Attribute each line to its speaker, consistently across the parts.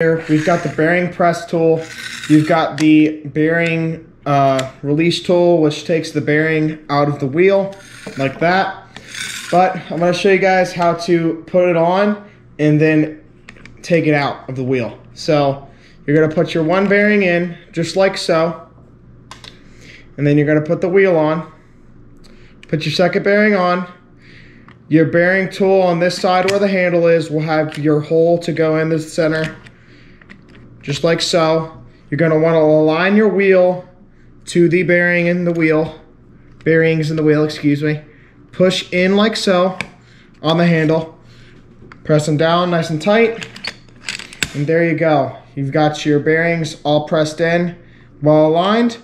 Speaker 1: Here we've got the bearing press tool. You've got the bearing uh, release tool, which takes the bearing out of the wheel like that. But I'm gonna show you guys how to put it on and then take it out of the wheel. So you're gonna put your one bearing in, just like so. And then you're gonna put the wheel on. Put your second bearing on. Your bearing tool on this side where the handle is will have your hole to go in the center just like so. You're gonna wanna align your wheel to the bearing in the wheel, bearings in the wheel, excuse me. Push in like so on the handle. Press them down nice and tight. And there you go. You've got your bearings all pressed in, well aligned.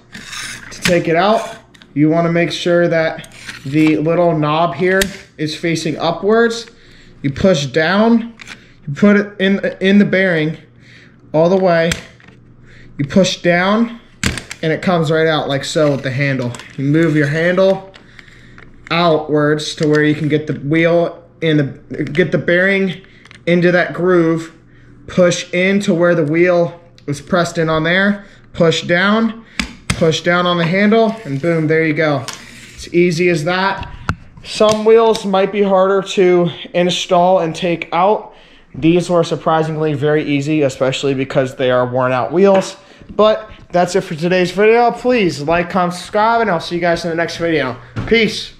Speaker 1: To take it out, you wanna make sure that the little knob here is facing upwards. You push down, you put it in, in the bearing, all the way. You push down and it comes right out like so with the handle. You move your handle outwards to where you can get the wheel in the get the bearing into that groove. Push into where the wheel is pressed in on there. Push down, push down on the handle, and boom, there you go. It's easy as that. Some wheels might be harder to install and take out these were surprisingly very easy, especially because they are worn out wheels. But that's it for today's video. Please like, comment, subscribe, and I'll see you guys in the next video. Peace.